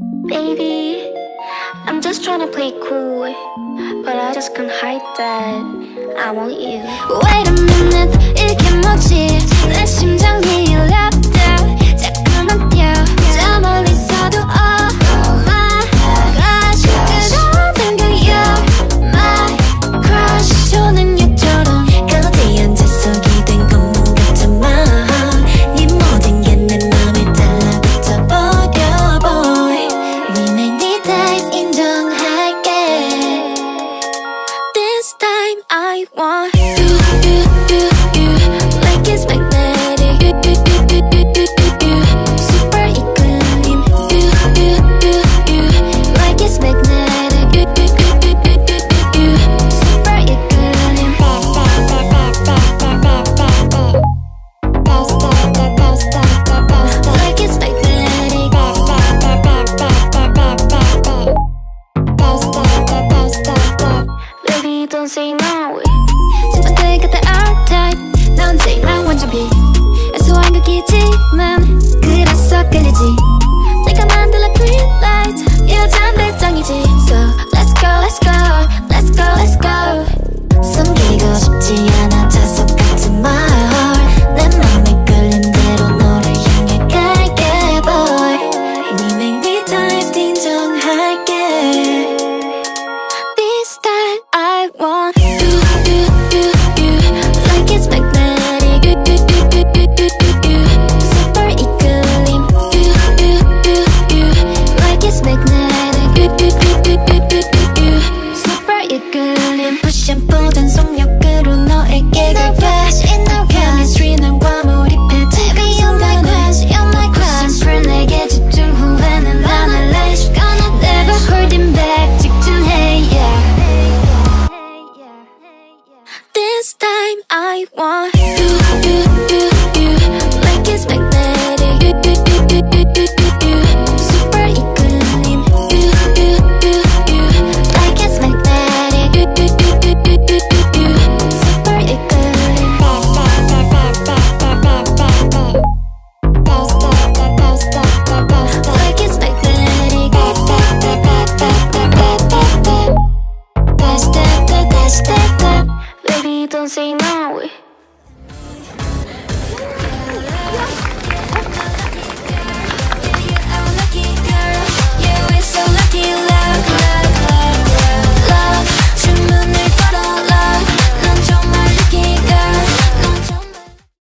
Baby, I'm just trying to play cool, but I just can't hide that I want you. Wait a minute, it can don't say no. 지금 내가 다 R type. 넌 제일 want to be. 맘 그래서 끌리지. want you